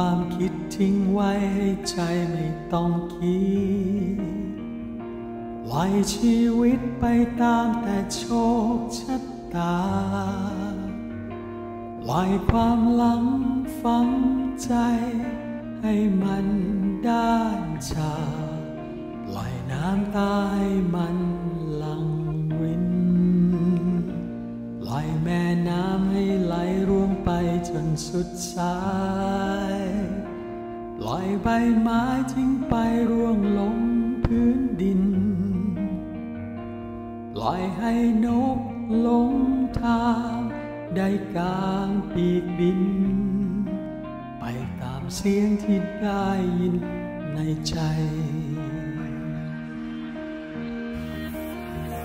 ความคิดทิ้งไว้ให้ใจไม่ต้องคิดปล่อยชีวิตไปตามแต่โชคชะตาปล่อยความหลังฝังใจ ให้มันด้านชาปล่อยน้ำตาให้มันายปล่อยใบไม้ทิ้งไปร่วงลงพื้นดิน ปล่อยให้นกลงทางได้กลางปีกบิน ไปตามเสียงที่ได้ยินในใจ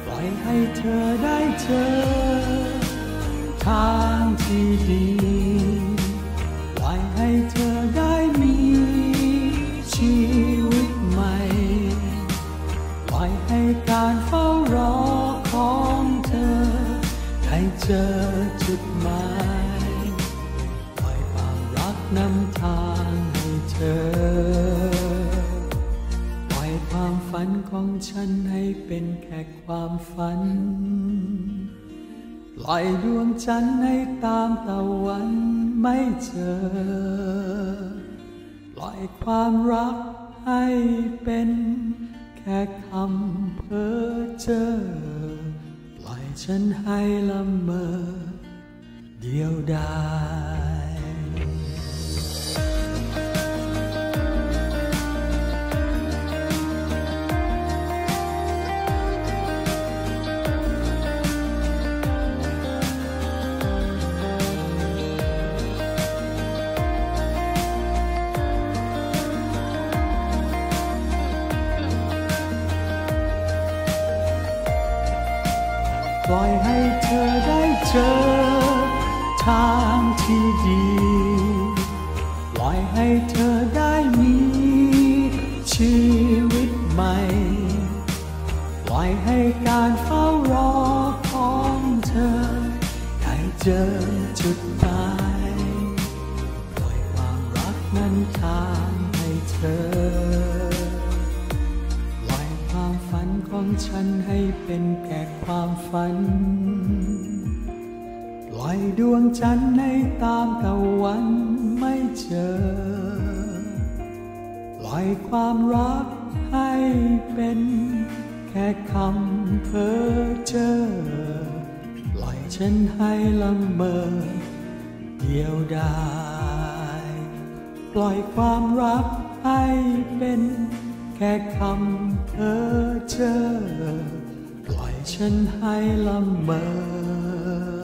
ปล่อยให้เธอได้เจอทางที่ดี เธอได้มีชีวิตใหม่ปล่อยให้การเฝ้ารอของเธอ ได้เจอจุดหมายปล่อยความรักนำทางให้เธอ ปล่อยความฝันของฉันให้เป็นแค่ความฝัน ปล่อยดวงจันทร์ให้ตามตะวัน ไม่เจอ ปล่อยความรักให้เป็นแค่คำเพ้อเจ้อปล่อยฉันให้ละเมอเดียวดาย ล่อยให้เธอได้เจอทางที่ดี ปล่อยให้เธอได้มี ชีวิตใหม่ ปล่อยให้การเฝ้ารอของเธอ ได้เจอจุดหมายปล่อยความรักนั้นทางให้เธอ ฉันให้เป็นแค่ความฝัน ปล่อยดวงจันทร์ให้ตามตะวันไม่เจอ ปล่อยความรักให้เป็นแค่คำเพ้อเจ้อปล่อยฉันให้ละเมอเดียวดาย ปล่อยความรักให้เป็น ค่คำเธอเจอปล่อยฉันให้ละเมอ